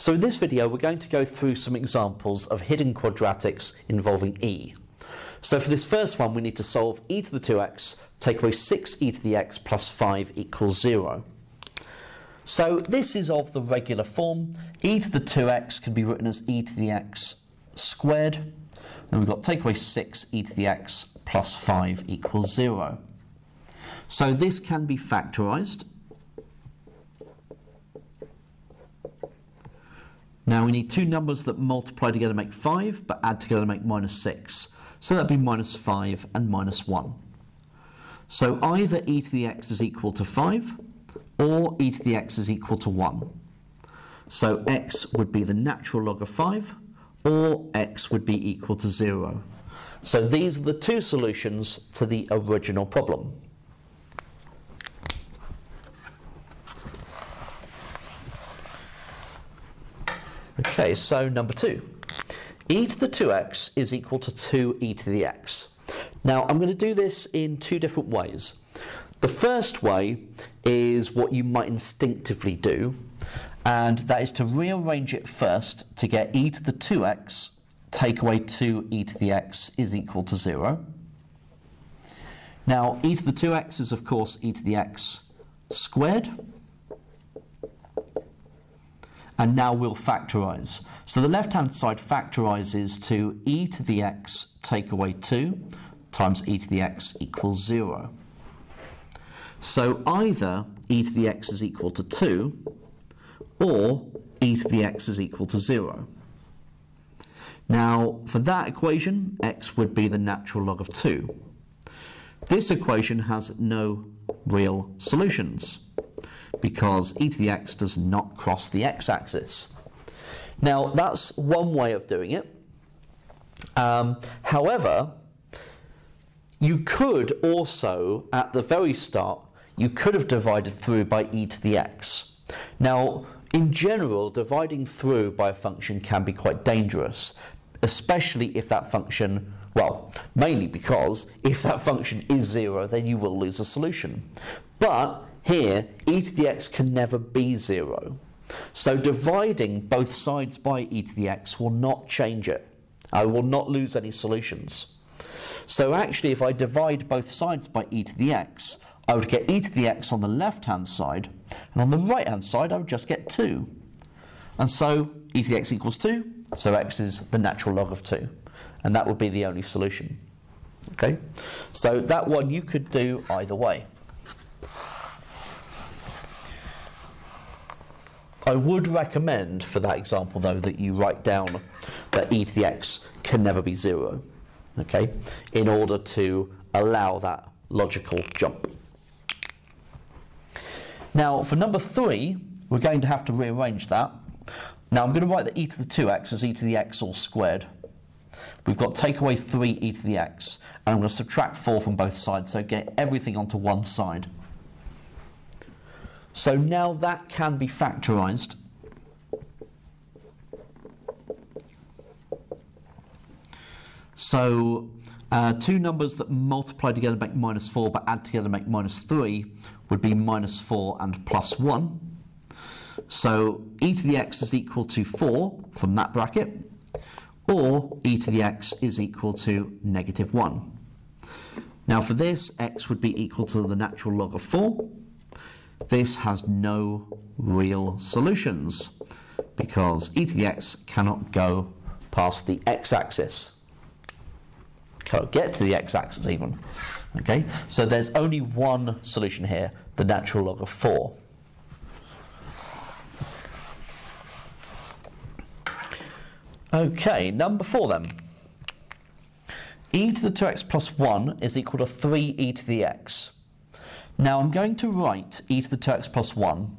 So in this video we're going to go through some examples of hidden quadratics involving e. So for this first one we need to solve e to the 2x, take away 6e to the x plus 5 equals 0. So this is of the regular form. e to the 2x can be written as e to the x squared. Then we've got take away 6e to the x plus 5 equals 0. So this can be factorised. Now we need two numbers that multiply together to make 5, but add together to make minus 6. So that'd be minus 5 and minus 1. So either e to the x is equal to 5, or e to the x is equal to 1. So x would be the natural log of 5, or x would be equal to 0. So these are the two solutions to the original problem. Okay, so number two. e to the 2x is equal to 2e to the x. Now, I'm going to do this in two different ways. The first way is what you might instinctively do, and that is to rearrange it first to get e to the 2x, take away 2e to the x is equal to 0. Now, e to the 2x is, of course, e to the x squared and now we'll factorise. So the left-hand side factorises to e to the x take away 2 times e to the x equals 0. So either e to the x is equal to 2 or e to the x is equal to 0. Now, for that equation, x would be the natural log of 2. This equation has no real solutions because e to the x does not cross the x-axis. Now, that's one way of doing it. Um, however, you could also, at the very start, you could have divided through by e to the x. Now, in general, dividing through by a function can be quite dangerous, especially if that function, well, mainly because if that function is zero, then you will lose a solution. But here, e to the x can never be 0. So dividing both sides by e to the x will not change it. I will not lose any solutions. So actually, if I divide both sides by e to the x, I would get e to the x on the left-hand side, and on the right-hand side, I would just get 2. And so e to the x equals 2, so x is the natural log of 2. And that would be the only solution. Okay, So that one you could do either way. I would recommend for that example though that you write down that e to the x can never be zero, okay, in order to allow that logical jump. Now for number three, we're going to have to rearrange that. Now I'm going to write the e to the 2x as e to the x all squared. We've got take away 3 e to the x, and I'm going to subtract 4 from both sides, so get everything onto one side. So now that can be factorised. So uh, two numbers that multiply together make minus 4 but add together make minus 3 would be minus 4 and plus 1. So e to the x is equal to 4 from that bracket, or e to the x is equal to negative 1. Now for this, x would be equal to the natural log of 4, this has no real solutions because e to the x cannot go past the x-axis. Can't get to the x-axis even. Okay, so there's only one solution here, the natural log of 4. Okay, number 4 then. e to the 2x plus 1 is equal to 3e to the x. Now I'm going to write e to the 2x plus 1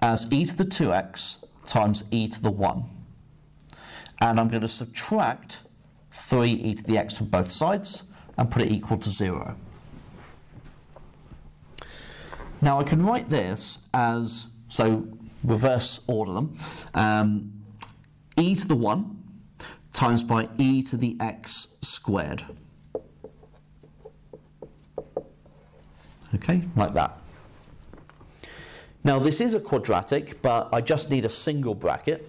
as e to the 2x times e to the 1. And I'm going to subtract 3e to the x from both sides and put it equal to 0. Now I can write this as, so reverse order them, um, e to the 1 times by e to the x squared. Okay, like that. Now this is a quadratic, but I just need a single bracket.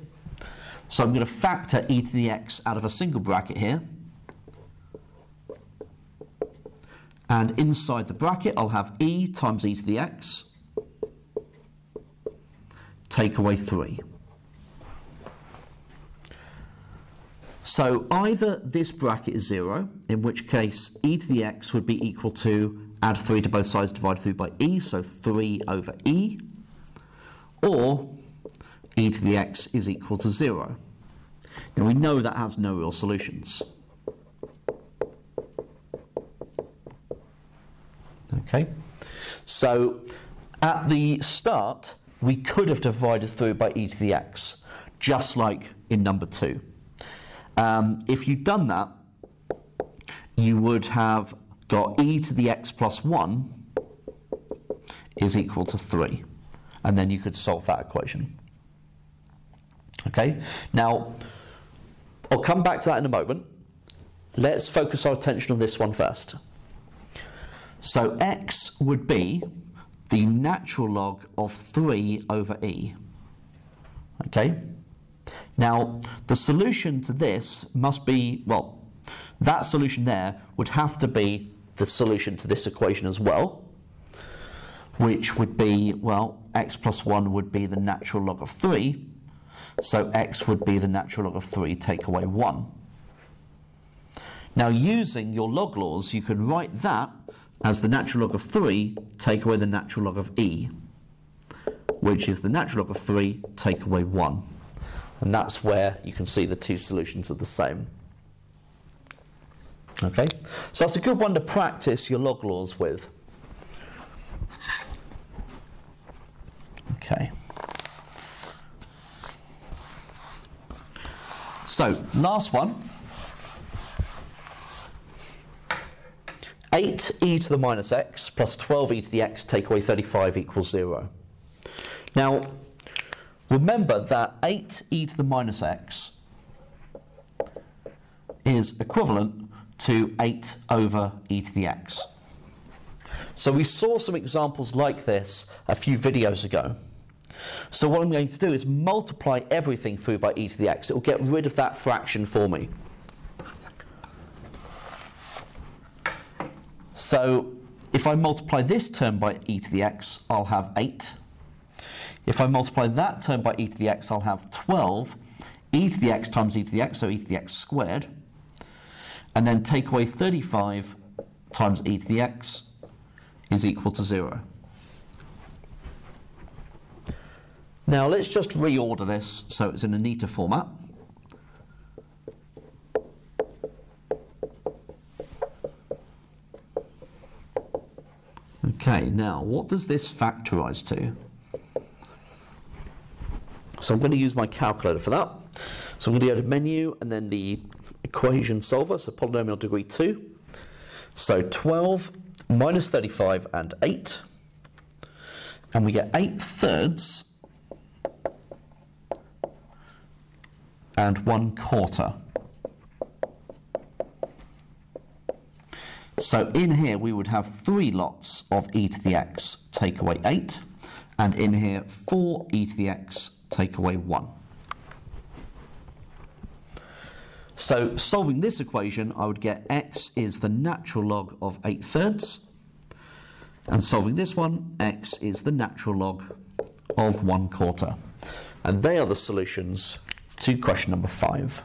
So I'm going to factor e to the x out of a single bracket here. And inside the bracket, I'll have e times e to the x, take away 3. So either this bracket is 0, in which case e to the x would be equal to add 3 to both sides divided through by e, so 3 over e, or e to the x is equal to 0. Now we know that has no real solutions. Okay, so at the start we could have divided through by e to the x, just like in number 2. Um, if you'd done that, you would have got e to the x plus 1 is equal to 3. And then you could solve that equation. Okay, now I'll come back to that in a moment. Let's focus our attention on this one first. So x would be the natural log of 3 over e. Okay? Now, the solution to this must be, well, that solution there would have to be the solution to this equation as well, which would be, well, x plus 1 would be the natural log of 3, so x would be the natural log of 3 take away 1. Now, using your log laws, you can write that as the natural log of 3 take away the natural log of e, which is the natural log of 3 take away 1. And that's where you can see the two solutions are the same. Okay, so that's a good one to practice your log laws with. Okay. So, last one. 8e to the minus x plus 12e to the x take away 35 equals 0. Now, Remember that 8e to the minus x is equivalent to 8 over e to the x. So we saw some examples like this a few videos ago. So what I'm going to do is multiply everything through by e to the x. It will get rid of that fraction for me. So if I multiply this term by e to the x, I'll have 8 if I multiply that term by e to the x, I'll have 12 e to the x times e to the x, so e to the x squared, and then take away 35 times e to the x is equal to 0. Now let's just reorder this so it's in a neater format. Okay, now what does this factorise to? So I'm going to use my calculator for that. So I'm going to go to menu and then the equation solver, so polynomial degree 2. So 12 minus 35 and 8. And we get 8 thirds and 1 quarter. So in here we would have three lots of e to the x, take away 8, and in here 4 e to the x take away 1. So solving this equation, I would get x is the natural log of 8 thirds. And solving this one, x is the natural log of 1 quarter. And they are the solutions to question number 5.